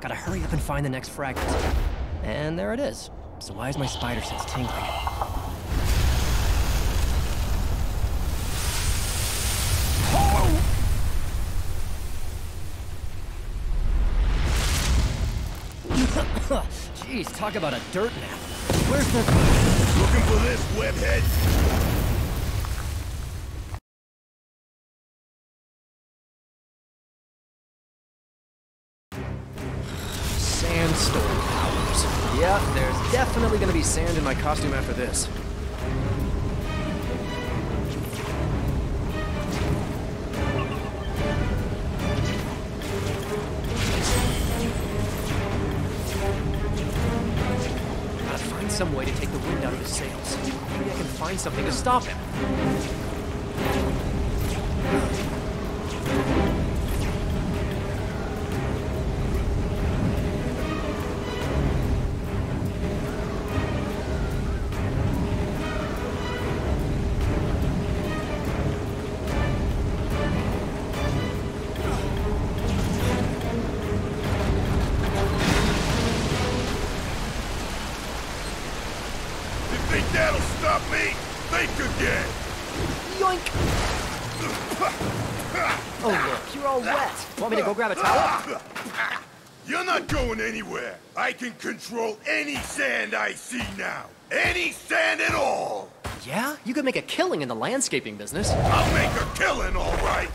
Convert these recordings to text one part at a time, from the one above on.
Gotta hurry up and find the next fragment. And there it is. So why is my spider sense tingling? Jeez, talk about a dirt nap. Where's the... Looking for this, webhead? Sandstorm powers. Yeah, there's definitely gonna be sand in my costume after this. Gotta find some way to take the wind out of his sails. Maybe I can find something to stop him. Wet. Want me to go grab a towel? You're not going anywhere. I can control any sand I see now. Any sand at all. Yeah? You could make a killing in the landscaping business. I'll make a killing, all right.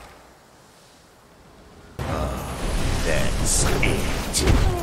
That's it.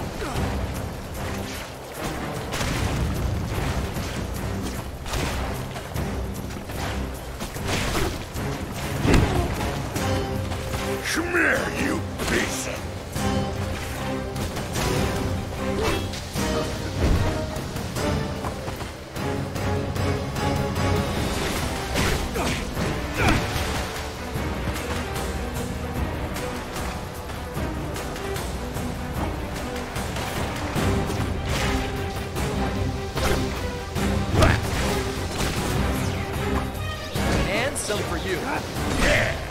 You.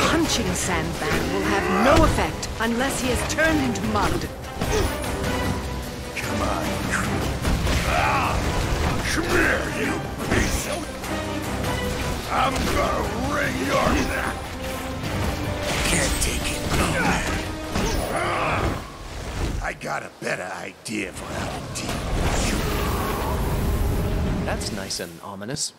Punching Sandman will have no effect unless he is turned into mud. Come on! Come here, you piece of... I'm gonna wring your neck! Can't take it man. I got a better idea for how to deal. That's nice and ominous.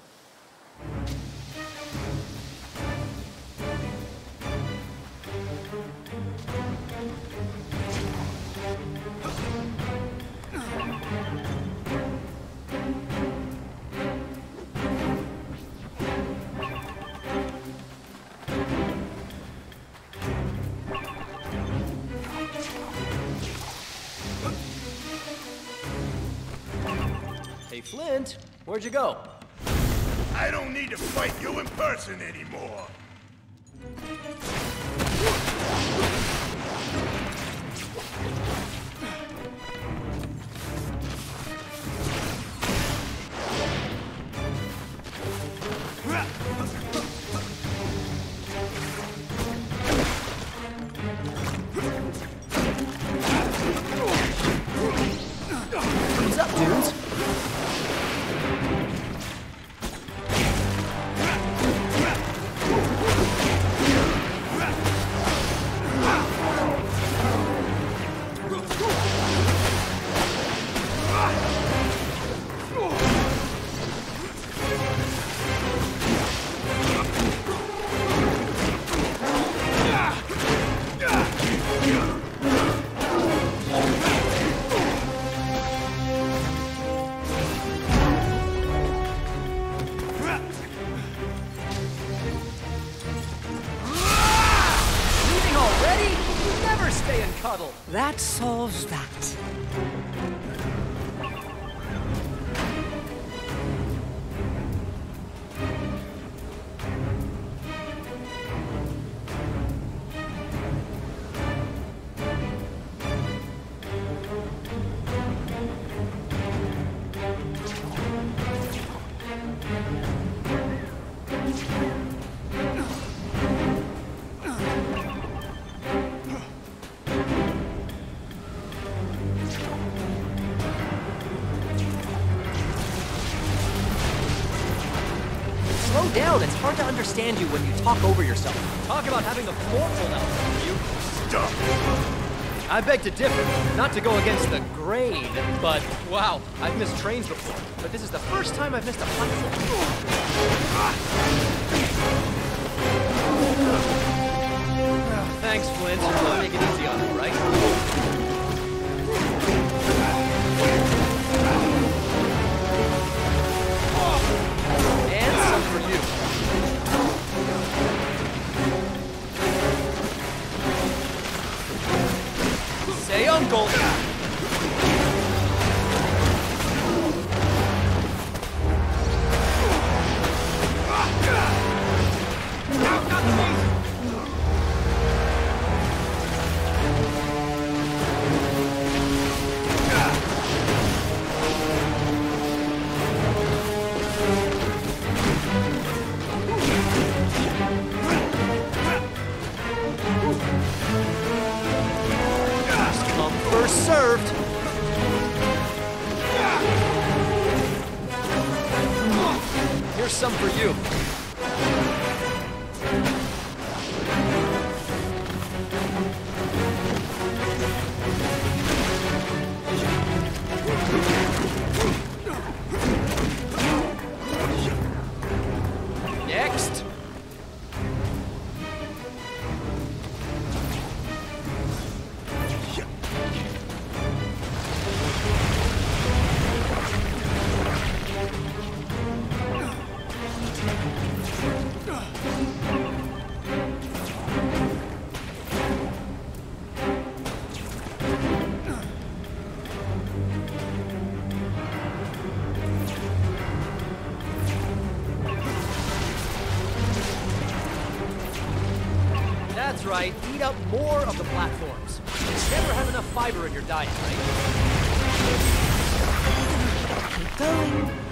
Where'd you go? I don't need to fight you in person anymore. What's up, dudes? Understand you when you talk over yourself. Talk about having a pulled out you. Stop. I beg to differ. Not to go against the grain, but wow, I've missed trains before. But this is the first time I've missed a platform. Thanks, Flint. I'll make it easy on you, right? triangle. Here's some for you. Eat up more of the platforms. You Never have enough fiber in your diet, right? Keep going.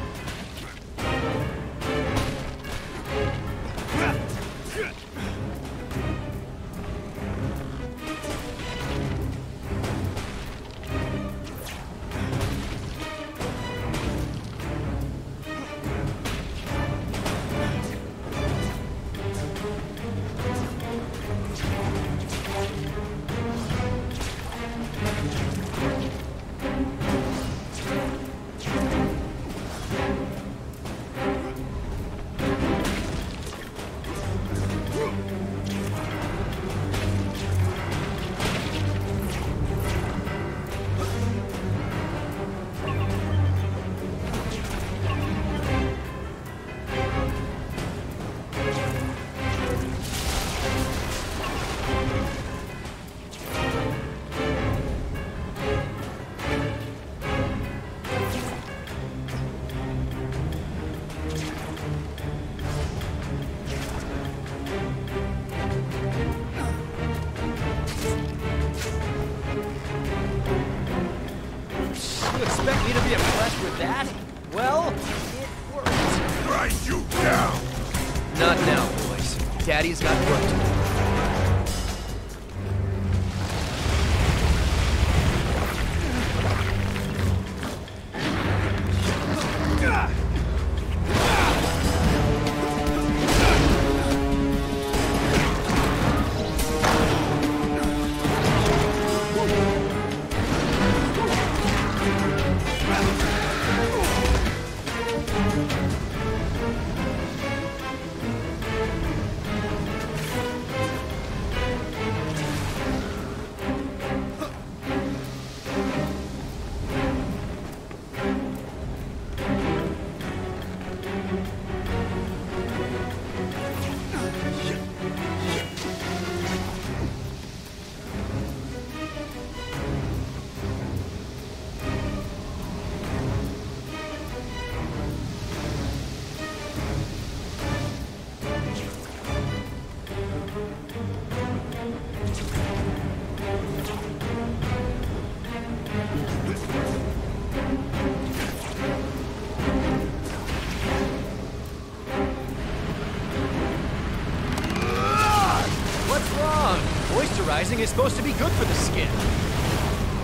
Moisturizing is supposed to be good for the skin.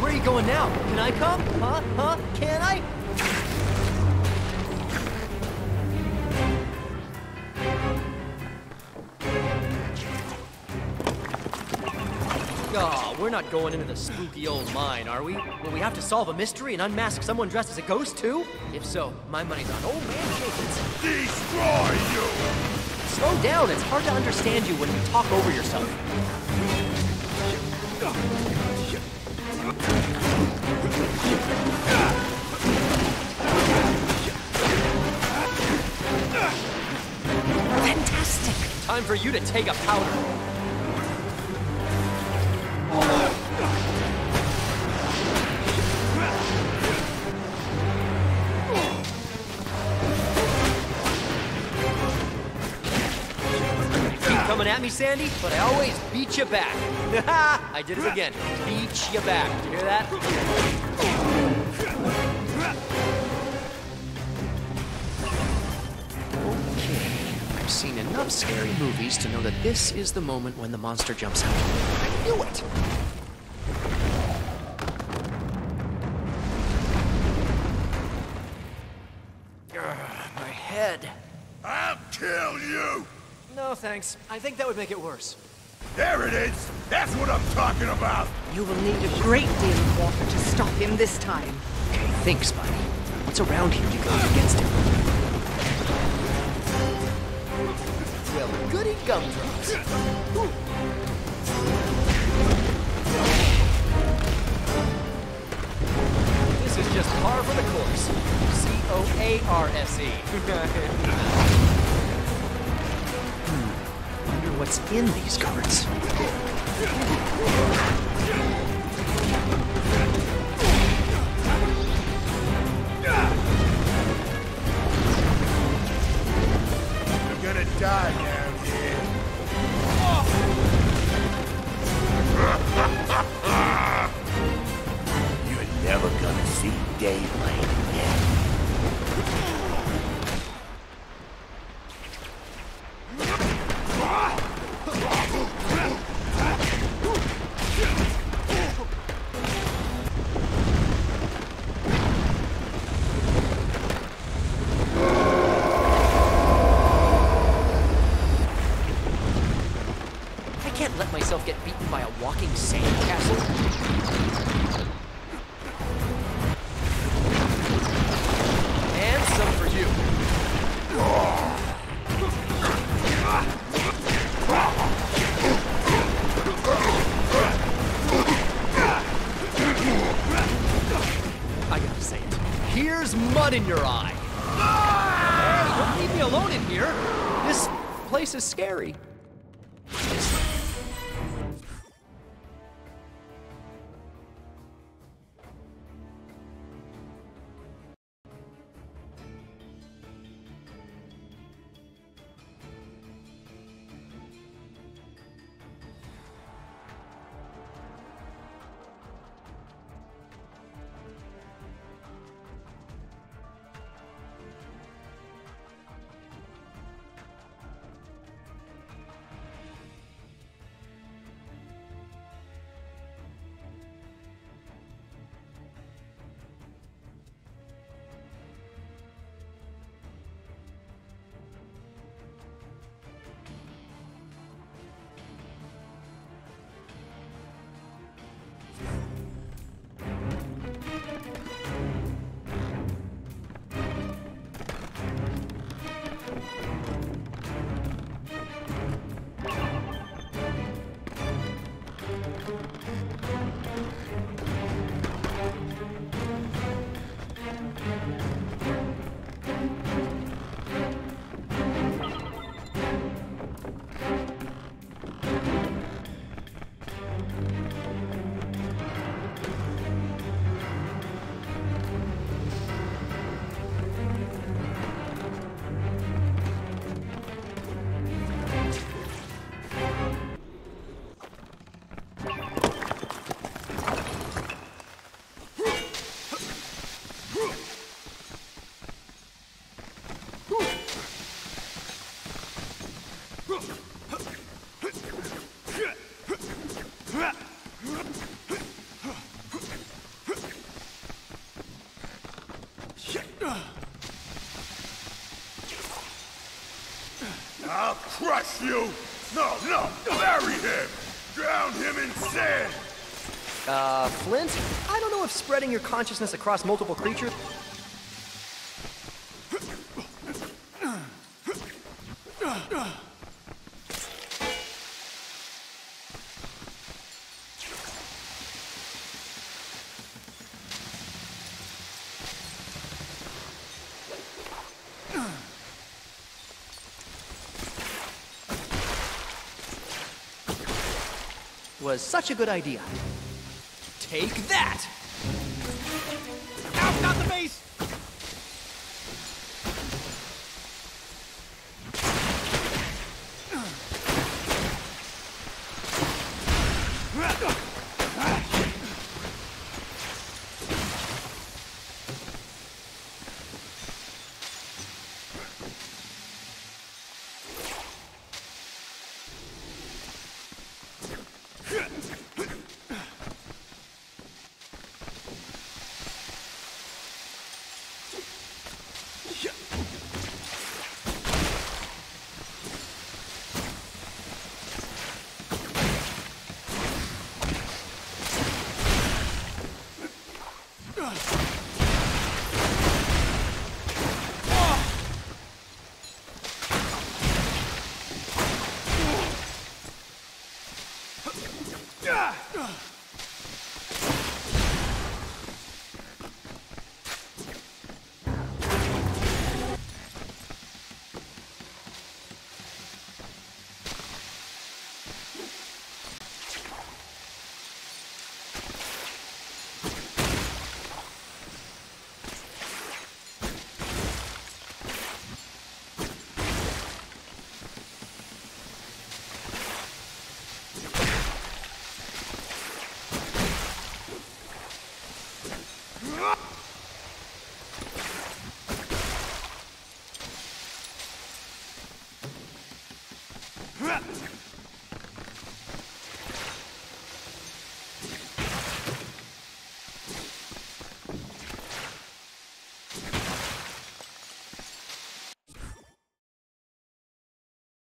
Where are you going now? Can I come? Huh? Huh? Can I? Oh, we're not going into the spooky old mine, are we? Will we have to solve a mystery and unmask someone dressed as a ghost, too? If so, my money's on old man Jenkins. Destroy you! Slow down, it's hard to understand you when you talk over yourself. Fantastic! Time for you to take a powder. Coming at me, Sandy, but I always beat you back. I did it again. Beat you back. Did you hear that? Okay. I've seen enough scary movies to know that this is the moment when the monster jumps out. I knew it! Ugh, my head. I'll kill you! No, thanks. I think that would make it worse. There it is! That's what I'm talking about! You will need a great deal of water to stop him this time. Okay, thanks, buddy. What's around here you can use against him? Well, goody gumdrops. This is just par for the course. C-O-A-R-S-E. what's in these cards. You're gonna die down here. You're never gonna see daylight Mud in your eye. Don't leave me alone in here. This place is scary. You! No, no, bury him! Drown him in sand! Uh, Flint, I don't know if spreading your consciousness across multiple creatures. Was such a good idea. Take that! Come